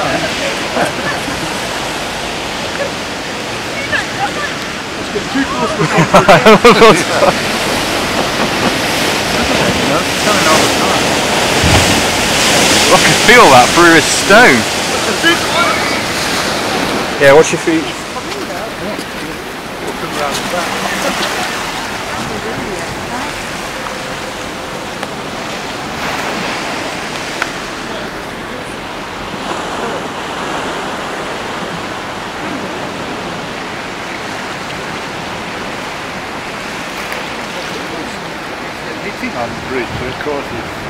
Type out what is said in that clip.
I can feel that through his stone. Yeah, watch your feet. On the bridge, of course it's